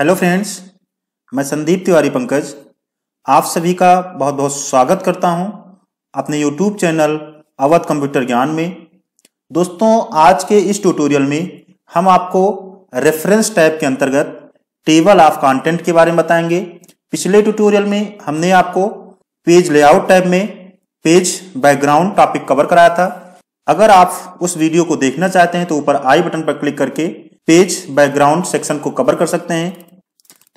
Hello friends मैं संदीप तिवारी पंकज आप सभी का बहुत बहुत स्वागत करता हूँ अपने यूट्यूब चैनल अवध कंप्यूटर ज्ञान में। दोस्तों, आज के इस ट्यूटोरियल में हम आपको रेफरेंस टैब के अंतर्गत टेबल ऑफ़ कंटेंट के बारे में बताएँगे। पिछले ट्यूटोरियल में हमने आपको पेज लेआउट टैब में पेज बैकग्राउंड टॉपिक कवर कराया था। अगर आप उस वीडियो को देखना चाहते हैं तो ऊपर आई बटन पर क्लिक करके पेज बैकग्राउंड सेक्शन को कवर कर सकते हैं।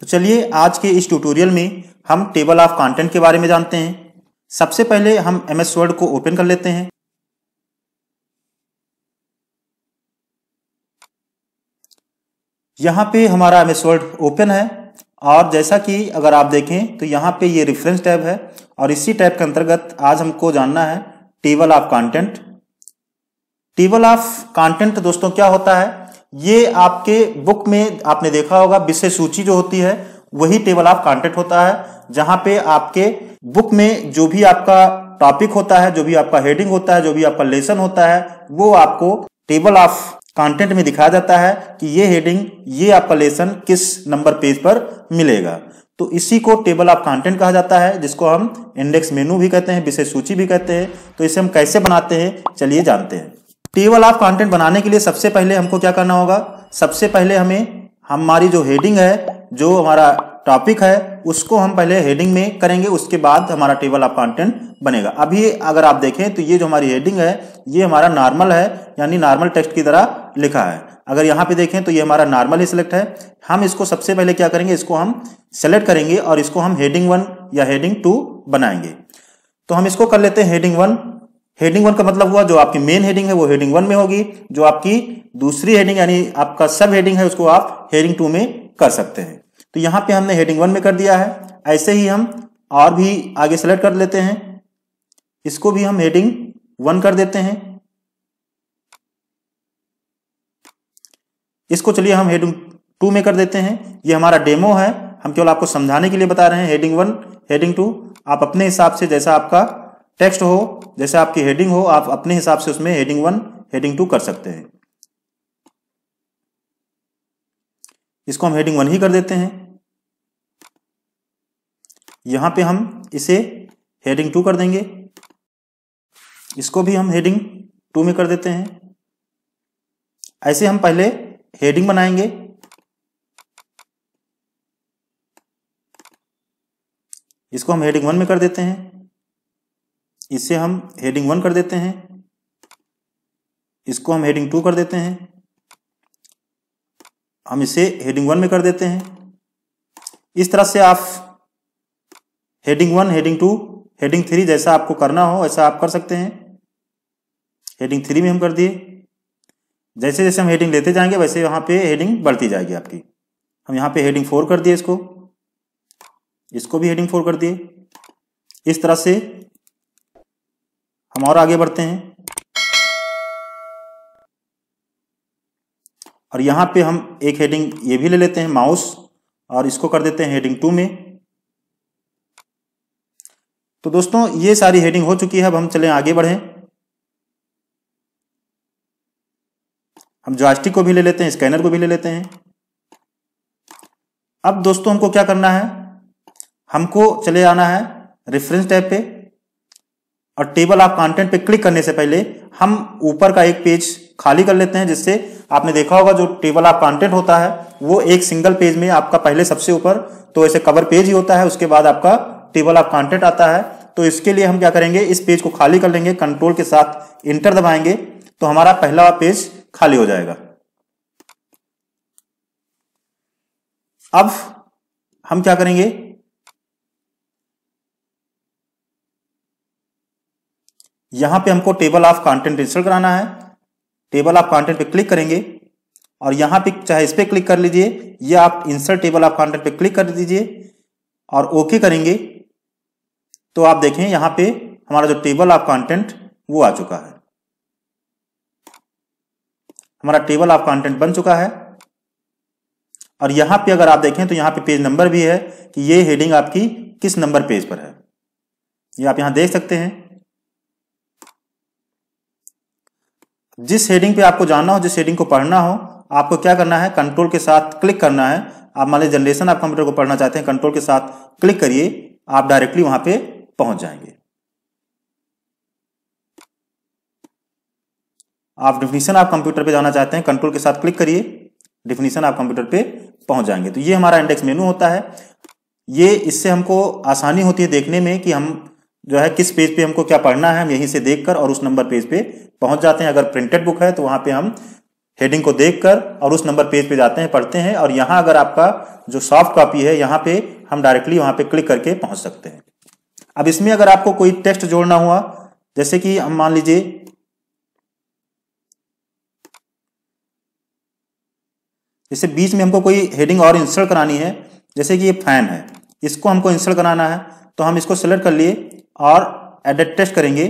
तो चलिए आज के इस ट्यूटोरियल में हम टेबल ऑफ़ कंटेंट के बारे में जानते हैं। सबसे पहले हम एम एस वर्ड को ओपन कर लेते हैं। यहाँ पे हमारा एम एस वर्ड ओपन है और जैसा कि अगर आप देखें तो यहाँ पे ये रेफरेंस टैब है और इसी टैब के अंतर्गत आज हमको जानना है table of content table of content दोस्तों क्या होता है? ये आपके बुक में आपने देखा होगा, विषय सूची जो होती है, वही टेबल ऑफ़ कंटेंट होता है, जहाँ पे आपके बुक में जो भी आपका टॉपिक होता है, जो भी आपका हेडिंग होता है, जो भी आपका लेसन होता है, वो आपको टेबल ऑफ़ कंटेंट में दिखाया जाता है कि ये हेडिंग ये आपका लेसन किस नंबर पेज पर मिलेगा। तो इसी को टेबल ऑफ़ कंटेंट कहा जाता है, जिसको हम इंडेक्स मेनू भी कहते हैं, विषय सूची भी कहते हैं। तो इसे हम कैसे बनाते हैं, चलिए जानते हैं। टेबल ऑफ़ कंटेंट बनाने के लिए सबसे पहले हमको क्या करना होगा? सबसे पहले हमें हमारी जो हेडिंग है, जो हमारा टॉपिक है, उसको हम पहले हेडिंग में करेंगे, उसके बाद हमारा टेबल ऑफ़ कंटेंट बनेगा। अभी अगर आप देखें तो ये जो हमारी हेडिंग है, ये हमारा नॉर्मल है, यानी नॉर्मल टेक्स्ट की तरह लिखा है। अगर यहाँ पे देखें तो ये हमारा नॉर्मल ही सिलेक्ट है। हम इसको सबसे पहले क्या करेंगे, इसको हम सेलेक्ट करेंगे और इसको हम हेडिंग वन या हेडिंग टू बनाएँगे। तो हम इसको कर लेते हैं हेडिंग वन हेडिंग वन का मतलब हुआ जो आपकी मेन हेडिंग है, वो हेडिंग वन में होगी। जो आपकी दूसरी हेडिंग यानी आपका सब हेडिंग है, उसको आप हेडिंग टू में कर सकते हैं। तो यहाँ पे हमने हेडिंग वन में कर दिया है। ऐसे ही हम और भी आगे सेलेक्ट कर लेते हैं। इसको भी हम हेडिंग वन कर देते हैं। इसको चलिए हम हेडिंग टू में कर देते हैं। ये हमारा डेमो है। हम केवल आपको समझाने के लिए बता रहे हैं। हेडिंग वन हेडिंग टू आप अपने हिसाब से जैसा आपका टेक्स्ट हो, जैसे आपकी हेडिंग हो, आप अपने हिसाब से उसमें हेडिंग वन हेडिंग टू कर सकते हैं। इसको हम हेडिंग वन ही कर देते हैं। यहाँ पे हम इसे हेडिंग टू कर देंगे। इसको भी हम हेडिंग टू में कर देते हैं। ऐसे हम पहले हेडिंग बनाएँगे। इसको हम हेडिंग वन में कर देते हैं। इसे हम हेडिंग वन कर देते हैं। इसको हम हेडिंग टू कर देते हैं। हम इसे हेडिंग वन में कर देते हैं। इस तरह से आप heading one heading two heading three जैसा आपको करना हो, वैसा आप कर सकते हैं। हेडिंग थ्री में हम कर दिए। जैसे जैसे हम हेडिंग लेते जाएँगे, वैसे यहाँ पे हेडिंग बढ़ती जाएगी आपकी। हम यहाँ पे हेडिंग फोर कर दिए इसको। इसको भी हेडिंग फोर कर दिए। इस तरह से हम और आगे बढ़ते हैं। और यहाँ पे हम एक हेडिंग ये भी ले लेते हैं माउस और इसको कर देते हैं हेडिंग टू में। तो दोस्तों, ये सारी हेडिंग हो चुकी है, अब हम चले आगे बढ़ें। हम जॉयस्टिक को भी ले लेते हैं स्कैनर को भी ले लेते हैं। अब दोस्तों, हमको क्या करना है? हमको चले आना है रेफरेंस टैब पे। और टेबल ऑफ़ कंटेंट पे क्लिक करने से पहले हम ऊपर का एक पेज खाली कर लेते हैं, जिससे आपने देखा होगा जो टेबल ऑफ़ कंटेंट होता है, वो एक सिंगल पेज में आपका पहले सबसे ऊपर तो ऐसे कवर पेज ही होता है, उसके बाद आपका टेबल ऑफ़ कंटेंट आता है। तो इसके लिए हम क्या करेंगे, इस पेज को खाली कर लेंगे कंट्रोल के साथ इंटर दबाएँगे तो हमारा पहला पेज खाली हो जाएगा। अब हम क्या करेंगे यहाँ पे हमको टेबल ऑफ़ कंटेंट इंस्टॉल कराना है। टेबल ऑफ़ कंटेंट पे क्लिक करेंगे और यहाँ पे चाहे इस पे क्लिक कर लीजिए या आप इंसर्ट टेबल ऑफ़ कंटेंट पे क्लिक कर दीजिए और ओके करेंगे तो आप देखें यहाँ पे हमारा जो टेबल ऑफ़ कंटेंट वो आ चुका है। हमारा टेबल ऑफ़ कंटेंट बन चुका है और यहाँ पे अगर आप देखें तो यहाँ पे पेज नंबर भी है कि ये हेडिंग आपकी किस नंबर पेज पर है। ये आप यहाँ देख सकते हैं। जिस हेडिंग पे आपको जानना हो, जिस हेडिंग को पढ़ना हो, आपको क्या करना है? कंट्रोल के साथ क्लिक करना है। आप मान लीजिए जनरेशन आप कंप्यूटर को पढ़ना चाहते हैं कंट्रोल के साथ क्लिक करिए, आप डायरेक्टली वहाँ पे पहुँच जाएँगे। आप डिफिनीशन आप कंप्यूटर पे जाना चाहते हैं कंट्रोल के साथ क्लिक करिए डिफिनीशन आप कंप्यूटर पे पहुँच जाएँगे। तो ये हमारा इंडेक्स मेनू होता है। ये इससे हमको आसानी होती है देखने में कि हम जो है, किस पेज पे हमको क्या पढ़ना है, हम यहीं से देखकर और उस नंबर पेज पे पहुँच जाते हैं। अगर प्रिंटेड बुक है तो वहाँ पे हम हेडिंग को देखकर और उस नंबर पेज पे जाते हैं, पढ़ते हैं और यहाँ अगर आपका जो सॉफ्ट कॉपी है, यहाँ पे हम डायरेक्टली वहाँ पे क्लिक करके पहुँच सकते हैं। अब इसमें अगर आपको कोई टेक्स्ट जोड़ना हुआ, जैसे कि हम मान लीजिए, जैसे बीच में हमको कोई हेडिंग और इंसर्ट करानी है, जैसे कि ये फ़ैन है, इसको हमको इंसर्ट कराना है तो हम इसको सिलेक्ट कर लिए और एडिट टेस्ट करेंगे।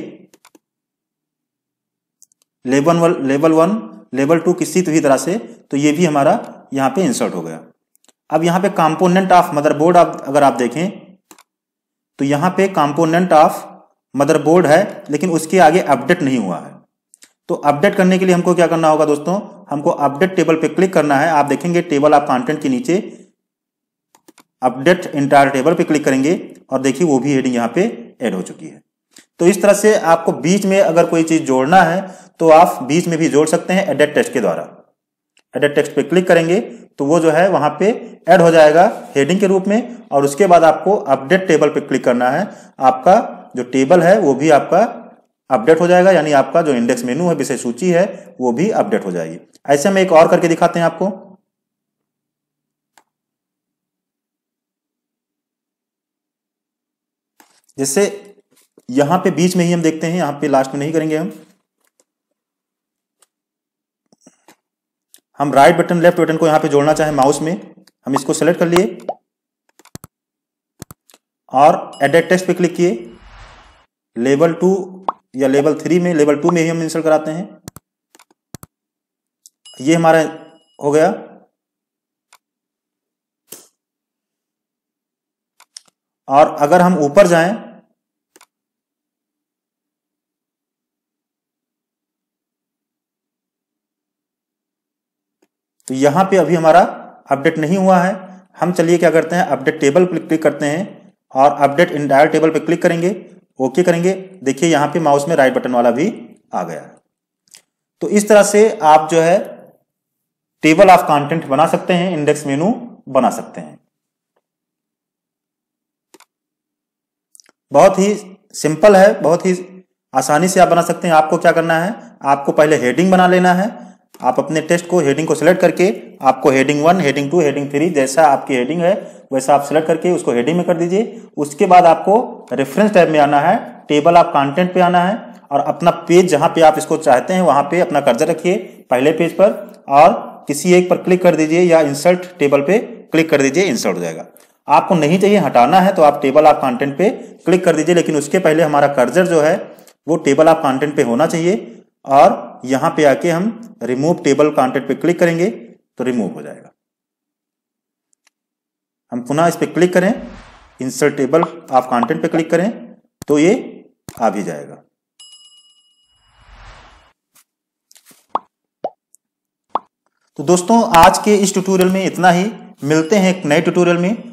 Level one level one level two किसी भी तरह से तो ये भी हमारा यहाँ पे इंसर्ट हो गया। अब यहाँ पे कंपोनेंट ऑफ़ मदरबोर्ड आप, अगर आप देखें तो यहाँ पे कंपोनेंट ऑफ़ मदरबोर्ड है, लेकिन उसके आगे अपडेट नहीं हुआ है। तो अपडेट करने के लिए हमको क्या करना होगा दोस्तों? हमको अपडेट टेबल पे क्लिक करना है। आप देखेंगे टेबल ऑफ़ कंटेंट के नीचे अपडेट इंटायर टेबल पे क्लिक करेंगे, और देखिए वो भी हेडिंग यहाँ पे ऐड हो चुकी है। तो इस तरह से आपको बीच में अगर कोई चीज़ जोड़ना है तो आप बीच में भी जोड़ सकते हैं एडेट टेक्स्ट के द्वारा। एडेट टेक्स्ट पे क्लिक करेंगे तो वो जो है वहाँ पे ऐड हो जाएगा हेडिंग के रूप में, और उसके बाद आपको अपडेट टेबल पे क्लिक करना है। आपका जो टेबल है, वो भी आपका अपडेट हो जाएगा, यानी आपका जो इंडेक्स मेनू है, विषय सूची है, वो भी अपडेट हो जाएगी। ऐसे में एक और करके दिखाते हैं आपको। जैसे यहाँ पे बीच में ही हम देखते हैं, यहाँ पे लास्ट में नहीं करेंगे हम। हम राइट बटन लेफ़्ट बटन को यहाँ पे जोड़ना चाहें माउस में, हम इसको सेलेक्ट कर लिए। और एडेट टेक्स्ट पे क्लिक किए। लेवल टू या लेवल थ्री में लेवल टू में ही हम इंसर्ट कराते हैं। ये हमारा हो गया। और अगर हम ऊपर जाएँ तो यहाँ पे अभी हमारा अपडेट नहीं हुआ है। हम चलिए क्या करते हैं, अपडेट टेबल पर क्लिक करते हैं और अपडेट इंटायर टेबल पर क्लिक करेंगे, ओके करेंगे। देखिए यहाँ पे माउस में राइट बटन वाला भी आ गया तो इस तरह से आप जो है, टेबल ऑफ़ कंटेंट बना सकते हैं, इंडेक्स मेनू बना सकते हैं। बहुत ही सिंपल है, बहुत ही आसानी से आप बना सकते हैं। आपको क्या करना है? आपको पहले हेडिंग बना लेना है। आप अपने टेस्ट को, हेडिंग को सिलेक्ट करके आपको heading one, heading two, heading three जैसा आपकी हेडिंग है, वैसा आप सिलेक्ट करके उसको हेडिंग में कर दीजिए। उसके बाद आपको रेफरेंस टैब में आना है टेबल ऑफ़ कंटेंट पे आना है और अपना पेज जहाँ पे आप इसको चाहते हैं, वहाँ पे अपना कर्जा रखिए पहले पेज पर और किसी एक पर क्लिक कर दीजिए या इंसर्ट टेबल पे क्लिक कर दीजिए इंसर्ट हो जाएगा। आपको नहीं चाहिए हटाना है तो आप टेबल ऑफ़ कंटेंट पे क्लिक कर दीजिए, लेकिन उसके पहले हमारा कर्जर जो है, वो टेबल ऑफ़ कंटेंट पे होना चाहिए, और यहाँ पे आके हम रिमूव टेबल कंटेंट पे क्लिक करेंगे तो रिमूव हो जाएगा। हम पुनः इस पर क्लिक करें इंसर्ट टेबल ऑफ़ कंटेंट पे क्लिक करें तो ये आ भी जाएगा। तो दोस्तों, आज के इस ट्यूटोरियल में इतना ही। मिलते हैं एक नए ट्यूटोरियल में।